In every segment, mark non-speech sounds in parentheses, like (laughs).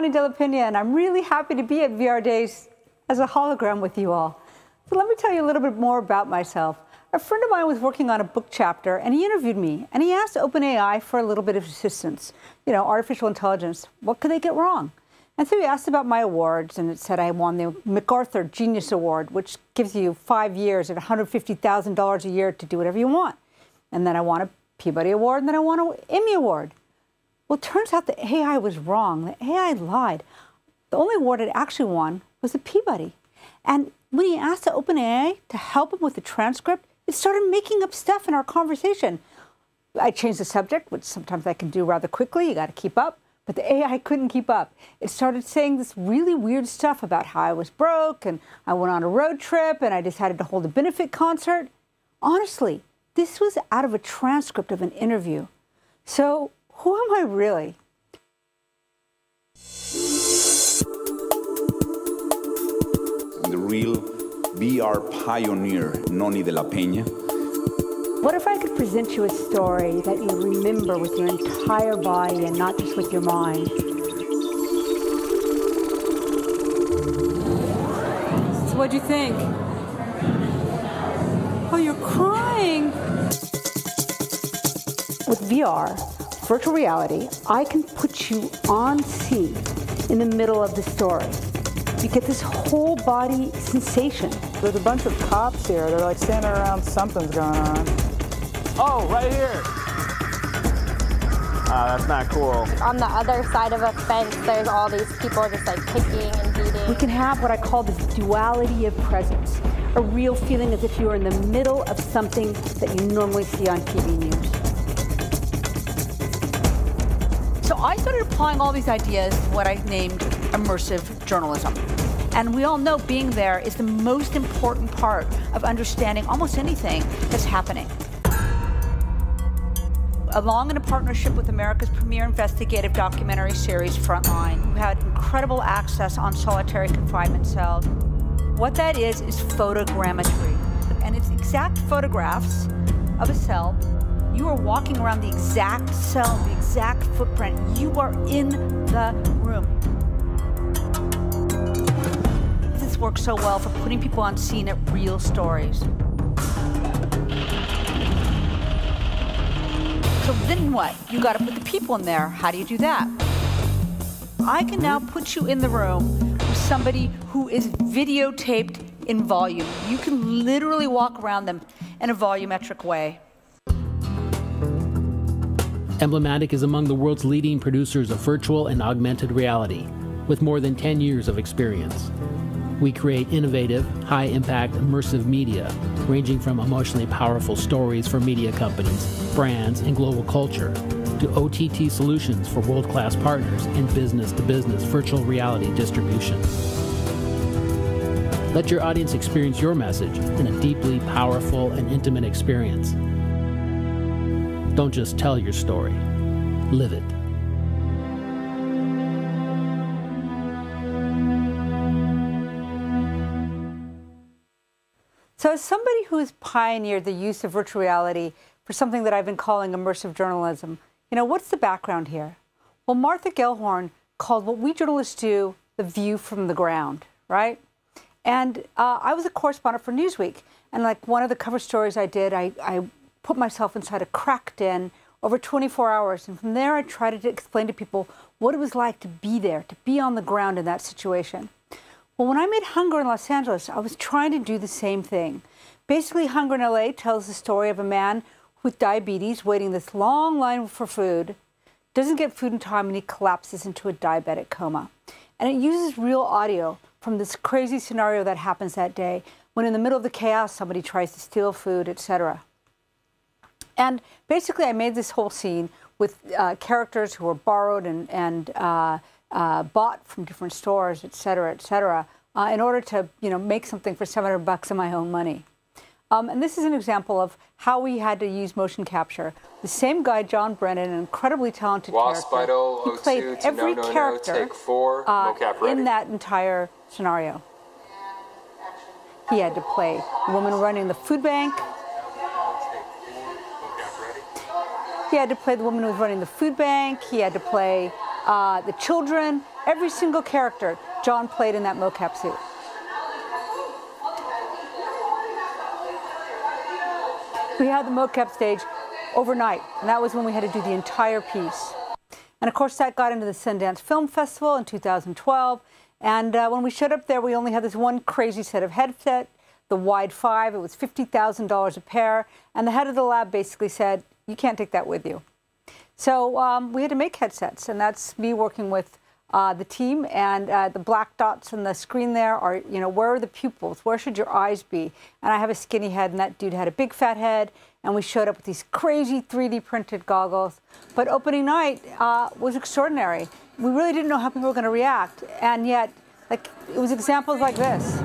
Nonny de la Peña, and I'm really happy to be at VR Days as a hologram with you all. So let me tell you a little bit more about myself. A friend of mine was working on a book chapter, and he interviewed me, and he asked OpenAI for a little bit of assistance. You know, artificial intelligence. What could they get wrong? And so he asked about my awards, and it said I won the MacArthur Genius Award, which gives you five years at $150,000 a year to do whatever you want. And then I won a Peabody Award, and then I won an Emmy Award. Well, it turns out the AI was wrong. The AI lied. The only award it actually won was the Peabody. And when he asked the OpenAI to help him with the transcript, it started making up stuff in our conversation. I changed the subject, which sometimes I can do rather quickly. You got to keep up. But the AI couldn't keep up. It started saying this really weird stuff about how I was broke and I went on a road trip and I decided to hold a benefit concert. Honestly, this was out of a transcript of an interview. So who am I really? The real VR pioneer, Nonny de la Peña. What if I could present you a story that you remember with your entire body and not just with your mind? So what'd you think? Oh, you're crying. With VR, virtual reality, I can put you on scene in the middle of the story. You get this whole body sensation. There's a bunch of cops here. They're like standing around, something's going on. Oh, right here. Ah, that's not cool. On the other side of a fence, there's all these people just like kicking and beating. We can have what I call this duality of presence, a real feeling as if you are in the middle of something that you normally see on TV news. I started applying all these ideas to what I named immersive journalism. And we all know being there is the most important part of understanding almost anything that's happening. Along in a partnership with America's premier investigative documentary series, Frontline, who had incredible access on solitary confinement cells. What that is, is photogrammetry. And it's exact photographs of a cell you are walking around the exact cell, the exact footprint. You are in the room. This works so well for putting people on scene at real stories. So then what? You got to put the people in there. How do you do that? I can now put you in the room with somebody who is videotaped in volume. You can literally walk around them in a volumetric way. Emblematic is among the world's leading producers of virtual and augmented reality, with more than 10 years of experience. We create innovative, high impact, immersive media, ranging from emotionally powerful stories for media companies, brands, and global culture, to OTT solutions for world class partners in business to business virtual reality distribution. Let your audience experience your message in a deeply powerful and intimate experience. Don't just tell your story, live it. So, as somebody who has pioneered the use of virtual reality for something that I've been calling immersive journalism, you know, what's the background here? Well, Martha Gellhorn called what we journalists do the view from the ground, right? And uh, I was a correspondent for Newsweek. And like one of the cover stories I did, I, I put myself inside a crack den over 24 hours. And from there, I tried to explain to people what it was like to be there, to be on the ground in that situation. Well, when I made Hunger in Los Angeles, I was trying to do the same thing. Basically, Hunger in LA tells the story of a man with diabetes waiting this long line for food, doesn't get food in time, and he collapses into a diabetic coma. And it uses real audio from this crazy scenario that happens that day when in the middle of the chaos somebody tries to steal food, etc. And basically, I made this whole scene with uh, characters who were borrowed and, and uh, uh, bought from different stores, et cetera, et cetera, uh, in order to you know, make something for 700 bucks of my own money. Um, and this is an example of how we had to use motion capture. The same guy, John Brennan, an incredibly talented Wasp character, Idol, he played 02 every no, no, no, character take four, uh, in that entire scenario. He had to play the woman running the food bank. He had to play the woman who was running the food bank. He had to play uh, the children. Every single character John played in that mocap suit. We had the mocap stage overnight, and that was when we had to do the entire piece. And of course, that got into the Sundance Film Festival in 2012. And uh, when we showed up there, we only had this one crazy set of headset, the Wide 5. It was $50,000 a pair. And the head of the lab basically said, you can't take that with you. So um, we had to make headsets, and that's me working with uh, the team. And uh, the black dots on the screen there are, you know, where are the pupils? Where should your eyes be? And I have a skinny head, and that dude had a big fat head. And we showed up with these crazy 3D printed goggles. But opening night uh, was extraordinary. We really didn't know how people were going to react, and yet, like, it was examples like this.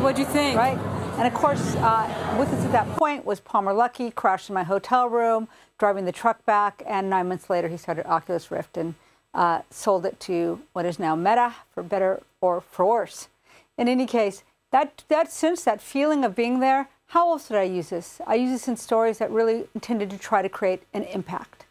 What'd you think? Right. And of course, uh, with us at that point was Palmer Luckey, crashed in my hotel room, driving the truck back, and nine months later he started Oculus Rift and uh, sold it to what is now Meta for better or for worse. In any case, that, that sense, that feeling of being there, how else did I use this? I use this in stories that really intended to try to create an impact.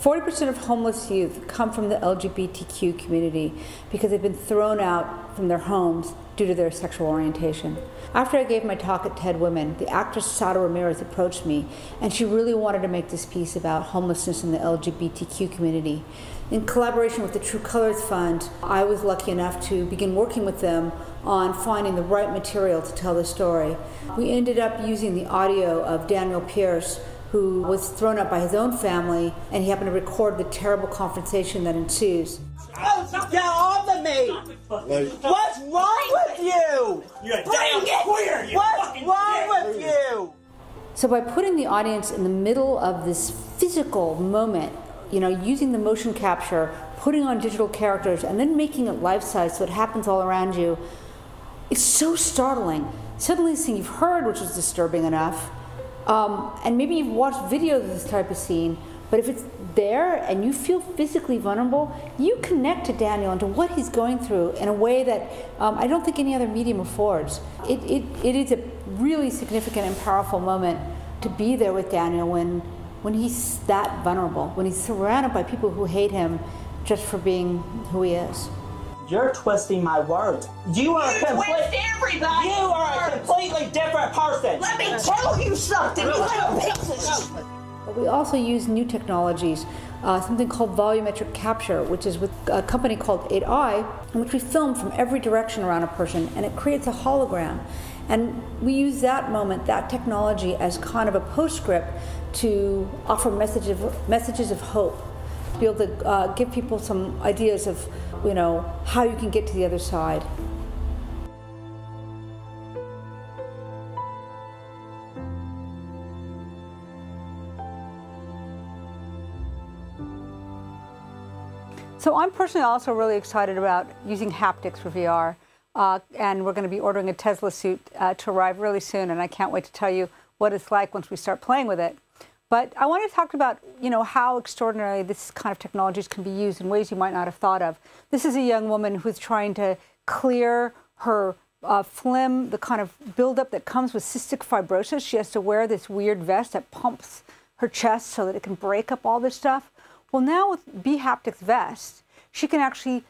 40% of homeless youth come from the LGBTQ community because they've been thrown out from their homes due to their sexual orientation. After I gave my talk at TED Women, the actress Sara Ramirez approached me and she really wanted to make this piece about homelessness in the LGBTQ community. In collaboration with the True Colors Fund, I was lucky enough to begin working with them on finding the right material to tell the story. We ended up using the audio of Daniel Pierce who was thrown up by his own family, and he happened to record the terrible confrontation that ensues. Oh, get off of me! What's wrong with you? You're Bring it! queer, you What's wrong with you? So by putting the audience in the middle of this physical moment, you know, using the motion capture, putting on digital characters, and then making it life-size so it happens all around you, it's so startling. Suddenly, this thing you've heard, which is disturbing enough, um, and maybe you've watched videos of this type of scene, but if it's there and you feel physically vulnerable, you connect to Daniel and to what he's going through in a way that um, I don't think any other medium affords. It, it, it is a really significant and powerful moment to be there with Daniel when, when he's that vulnerable, when he's surrounded by people who hate him just for being who he is. You're twisting my words. You are You complete- twist everybody's You are a completely different person. Let me tell you something, you little piece of shit. But we also use new technologies, uh, something called volumetric capture, which is with a company called 8i, in which we film from every direction around a person, and it creates a hologram. And we use that moment, that technology, as kind of a postscript to offer messages of, messages of hope, to be able to uh, give people some ideas of, you know, how you can get to the other side. So I'm personally also really excited about using haptics for VR. Uh, and we're going to be ordering a Tesla suit uh, to arrive really soon, and I can't wait to tell you what it's like once we start playing with it. But I want to talk about, you know, how extraordinary this kind of technologies can be used in ways you might not have thought of. This is a young woman who's trying to clear her uh, phlegm, the kind of buildup that comes with cystic fibrosis. She has to wear this weird vest that pumps her chest so that it can break up all this stuff. Well, now with bHaptics vest, she can actually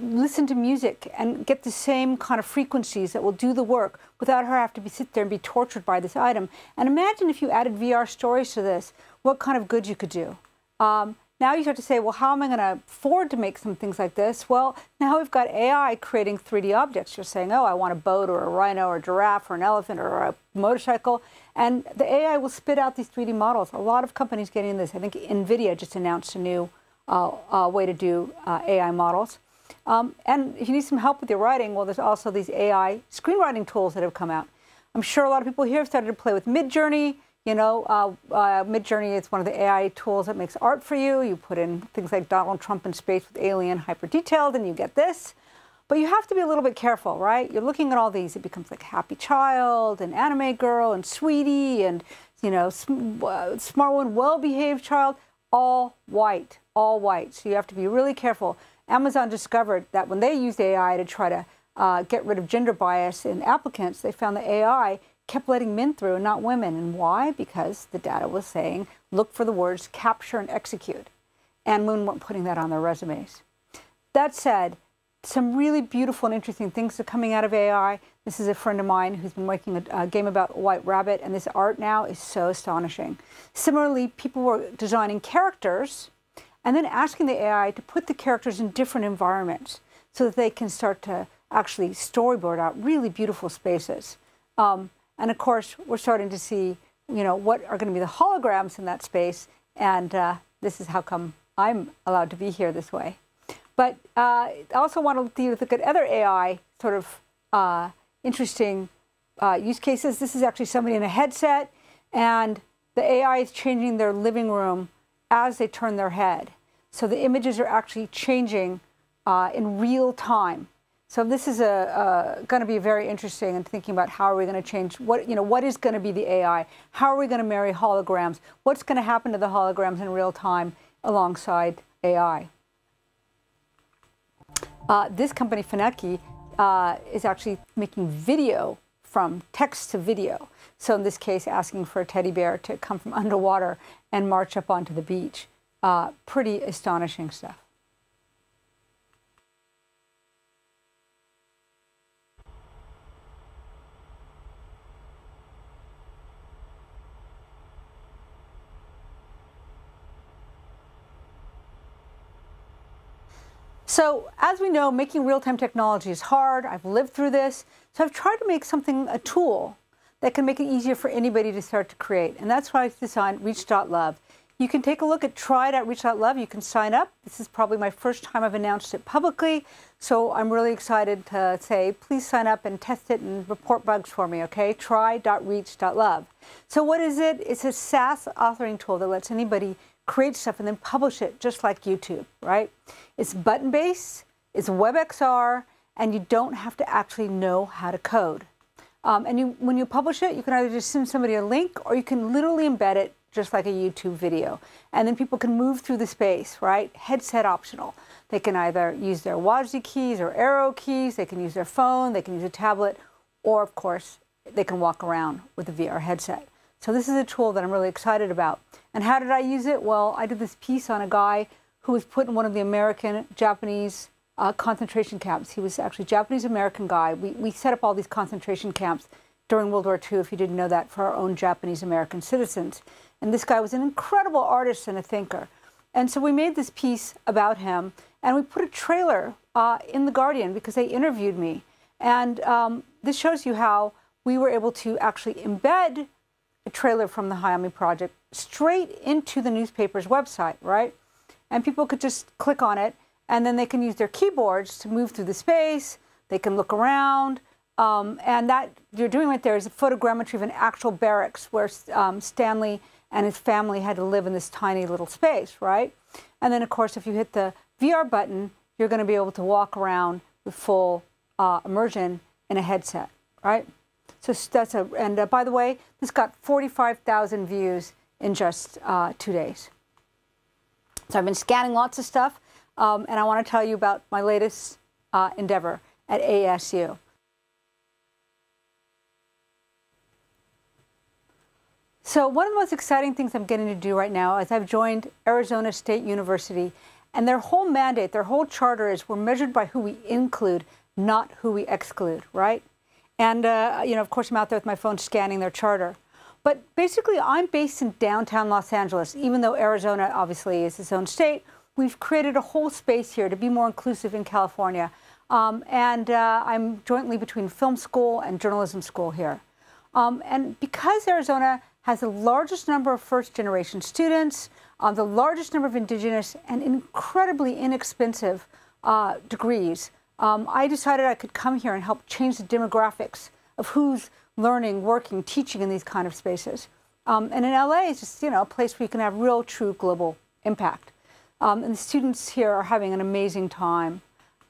listen to music and get the same kind of frequencies that will do the work without her having to be sit there and be tortured by this item. And imagine if you added VR stories to this, what kind of good you could do. Um, now you start to say, well, how am I going to afford to make some things like this? Well, now we've got AI creating 3D objects. You're saying, oh, I want a boat or a rhino or a giraffe or an elephant or a motorcycle. And the AI will spit out these 3D models. A lot of companies getting this. I think NVIDIA just announced a new uh, uh, way to do uh, AI models. Um, and if you need some help with your writing, well, there's also these AI screenwriting tools that have come out. I'm sure a lot of people here have started to play with Midjourney. You know, uh, uh, Midjourney is one of the AI tools that makes art for you. You put in things like Donald Trump in space with alien hyper detailed, and you get this. But you have to be a little bit careful, right? You're looking at all these. It becomes like Happy Child and Anime Girl and Sweetie and, you know, uh, Smart One, Well Behaved Child, all white, all white. So you have to be really careful. Amazon discovered that when they used AI to try to uh, get rid of gender bias in applicants, they found that AI kept letting men through and not women. And why? Because the data was saying, look for the words capture and execute. And women weren't putting that on their resumes. That said, some really beautiful and interesting things are coming out of AI. This is a friend of mine who's been making a, a, game about White Rabbit, and this art now is so astonishing. Similarly, people were designing characters and then asking the AI to put the characters in different environments so that they can start to actually storyboard out really beautiful spaces. Um, and of course, we're starting to see, you know, what are going to be the holograms in that space, and uh, this is how come I'm allowed to be here this way. But uh, I also want to look at other AI sort of uh, interesting uh, use cases. This is actually somebody in a headset, and the AI is changing their living room as they turn their head. So the images are actually changing uh, in real time. So this is a, a going to be very interesting in thinking about how are we going to change what you know what is going to be the AI? How are we going to marry holograms? What's going to happen to the holograms in real time alongside AI? Uh, this company, Phenaki, uh, is actually making video from text to video. So in this case, asking for a teddy bear to come from (laughs) underwater and march up onto the beach. Uh, pretty astonishing stuff. So as we know, making real-time technology is hard. I've lived through this. So I've tried to make something, a tool, that can make it easier for anybody to start to create. And that's why I designed Reach.love. You can take a look at try.reach.love. You can sign up. This is probably my first time I've announced it publicly. So I'm really excited to say, please sign up and test it and report bugs for me, okay? Try.reach.love. So what is it? It's a SaaS authoring tool that lets anybody create stuff and then publish it just like YouTube, right? It's button based, it's WebXR, and you don't have to actually know how to code. Um, and you, when you publish it, you can either just send somebody a link or you can literally embed it just like a YouTube video. And then people can move through the space, right? Headset optional. They can either use their WASD keys or arrow keys, they can use their phone, they can use a tablet, or of course, they can walk around with a VR headset. So this is a tool that I'm really excited about. And how did I use it? Well, I did this piece on a guy who was put in one of the American Japanese uh, concentration camps. He was actually a Japanese American guy. We, we set up all these concentration camps during World War II, if you didn't know that, for our own Japanese American citizens. And this guy was an incredible artist and a thinker. And so we made this piece about him, and we put a trailer uh, in The Guardian because they interviewed me. And um, this shows you how we were able to actually embed a trailer from the Hayami Project straight into the newspaper's website, right? And people could just click on it, and then they can use their keyboards to move through the space. They can look around. Um, and that you're doing right there is a photogrammetry of an actual barracks where um, Stanley and his family had to live in this tiny little space, right? And then, of course, if you hit the VR button, you're going to be able to walk around with full uh, immersion in a headset, right? So that's a, and uh, by the way, this got 45,000 views in just uh, two days. So I've been scanning lots of stuff, um, and I want to tell you about my latest uh, endeavor at ASU. So one of the most exciting things I'm getting to do right now is I've joined Arizona State University, and their whole mandate, their whole charter is we're measured by who we include, not who we exclude, right? And, uh, you know, of course, I'm out there with my phone scanning their charter. But basically, I'm based in downtown Los Angeles. Even though Arizona obviously is its own state, we've created a whole space here to be more inclusive in California. Um, and uh, I'm jointly between film school and journalism school here. Um, and because Arizona has the largest number of first generation students, um, the largest number of indigenous, and incredibly inexpensive uh, degrees, um, I decided I could come here and help change the demographics of who's learning, working, teaching in these kind of spaces. Um, and in LA, it's just you know a place where you can have real, true global impact. Um, and the students here are having an amazing time.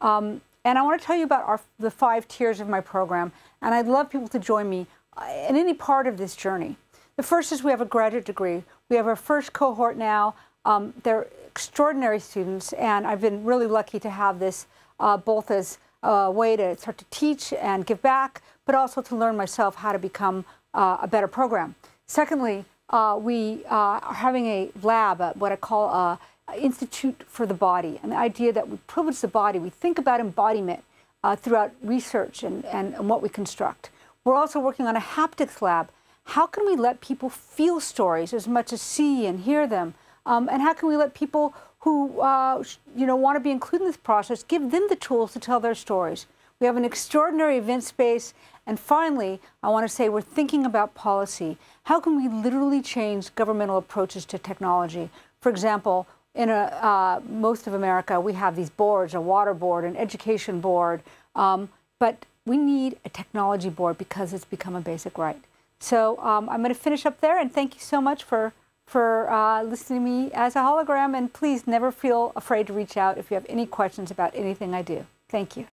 Um, And I want to tell you about our, the five tiers of my program, and I'd love people to join me uh, in any part of this journey. The first is we have a graduate degree. We have our first cohort now. Um, they're extraordinary students, and I've been really lucky to have this uh, both as a way to start to teach and give back, but also to learn myself how to become uh, a better program. Secondly, uh, we uh, are having a lab, what I call a institute for the body, and the idea that we privilege the body. We think about embodiment uh, throughout research and, and, and what we construct. We're also working on a haptics lab. How can we let people feel stories as much as see and hear them? Um, and how can we let people who uh, you know want to be included in this process give them the tools to tell their stories? We have an extraordinary event space. And finally, I want to say we're thinking about policy. How can we literally change governmental approaches to technology? For example, in a, uh, most of America, we have these boards, a water board, an education board, um, but we need a technology board because it's become a basic right. So um, I'm going to finish up there, and thank you so much for for uh, listening to me as a hologram. And please never feel afraid to reach out if you have any questions about anything I do. Thank you.